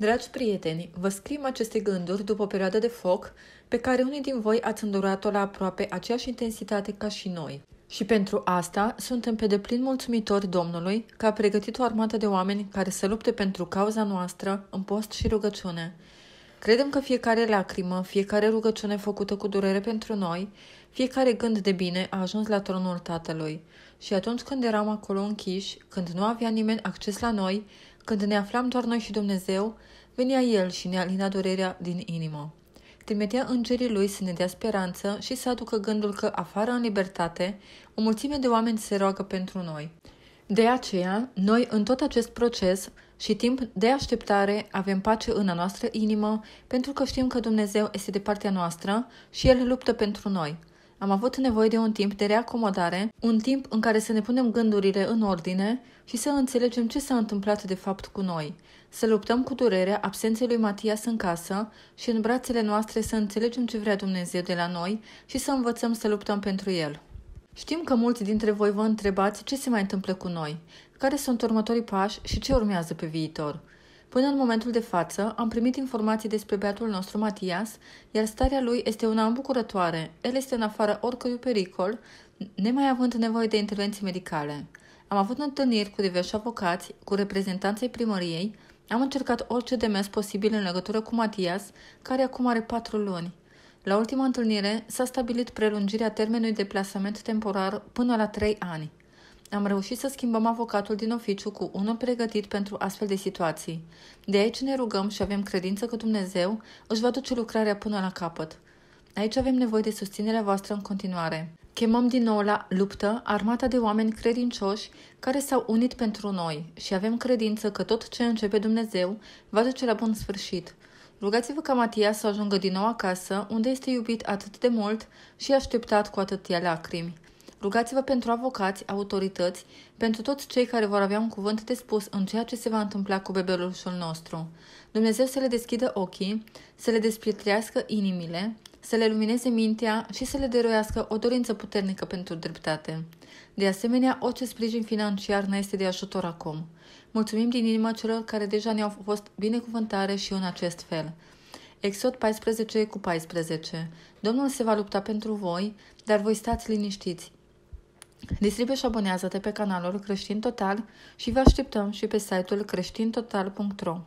Dragi prieteni, vă scriem aceste gânduri după o perioadă de foc pe care unii din voi ați îndurat-o la aproape aceeași intensitate ca și noi. Și pentru asta suntem pe deplin mulțumitori Domnului că a pregătit o armată de oameni care să lupte pentru cauza noastră în post și rugăciune. Credem că fiecare lacrimă, fiecare rugăciune făcută cu durere pentru noi, fiecare gând de bine a ajuns la tronul Tatălui. Și atunci când eram acolo închiși, când nu avea nimeni acces la noi, când ne aflam doar noi și Dumnezeu, venea El și ne alina durerea din inimă. Trimitea îngerii Lui să ne dea speranță și să aducă gândul că, afară în libertate, o mulțime de oameni se roagă pentru noi. De aceea, noi, în tot acest proces și timp de așteptare, avem pace în a noastră inimă, pentru că știm că Dumnezeu este de partea noastră și El luptă pentru noi. Am avut nevoie de un timp de reacomodare, un timp în care să ne punem gândurile în ordine și să înțelegem ce s-a întâmplat de fapt cu noi, să luptăm cu durerea absenței lui Matias în casă și în brațele noastre să înțelegem ce vrea Dumnezeu de la noi și să învățăm să luptăm pentru El. Știm că mulți dintre voi vă întrebați ce se mai întâmplă cu noi, care sunt următorii pași și ce urmează pe viitor. Până în momentul de față, am primit informații despre beatul nostru Matias, iar starea lui este una îmbucurătoare. El este în afara oricărui pericol, nemai având nevoie de intervenții medicale. Am avut întâlniri cu diversi avocați, cu reprezentanții primăriei, am încercat orice demers posibil în legătură cu Matias, care acum are patru luni. La ultima întâlnire s-a stabilit prelungirea termenului de plasament temporar până la trei ani. Am reușit să schimbăm avocatul din oficiu cu unul pregătit pentru astfel de situații. De aici ne rugăm și avem credință că Dumnezeu își va duce lucrarea până la capăt. Aici avem nevoie de susținerea voastră în continuare. Chemăm din nou la luptă armata de oameni credincioși care s-au unit pentru noi și avem credință că tot ce începe Dumnezeu va duce la bun sfârșit. Rugați-vă ca Matia să ajungă din nou acasă, unde este iubit atât de mult și așteptat cu atâtea lacrimi. Rugați-vă pentru avocați, autorități, pentru toți cei care vor avea un cuvânt de spus în ceea ce se va întâmpla cu bebelușul nostru. Dumnezeu să le deschidă ochii, să le despietrească inimile, să le lumineze mintea și să le deroiască o dorință puternică pentru dreptate. De asemenea, orice sprijin financiar ne este de ajutor acum. Mulțumim din inimă celor care deja ne-au fost binecuvântare și în acest fel. Exod 14 cu 14 Domnul se va lupta pentru voi, dar voi stați liniștiți. Distribuie și abonează-te pe canalul Creștin Total și vă așteptăm și pe site-ul creștintotal.ro